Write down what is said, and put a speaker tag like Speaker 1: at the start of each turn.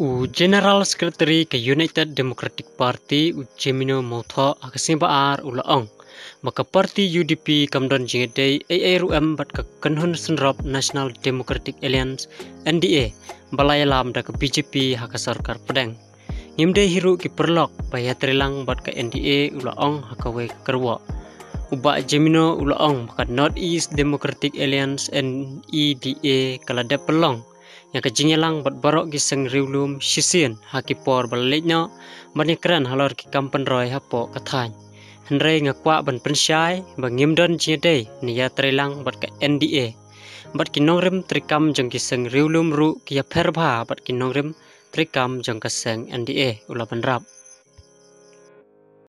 Speaker 1: U General Secretary ke United Democratic Party u Jemino Motho akasimba ar ulaong. Maka parti UDP kamdon jingedei ARUM bat ke kenhun senrop National Democratic Alliance NDA balai lam da ke BJP haka sarkar pedang. Ngimde hiru ki perlok baya trilang bat ke NDA ulaong haka we kerwa. Uba Jemino ulaong maka North East Democratic Alliance NEDA kala de yang kejingelang bat barok giseng riulum sisian. Haki por baliknya keren halor ki kampen roy hapo katany henry ngakwa ban pensyai bangimdon jede niya trelang bat ka NDA bat kinongrim trikam jeng giseng riulum ru kia perba. Bat kinongrim trikam jeng keseng NDA ula rap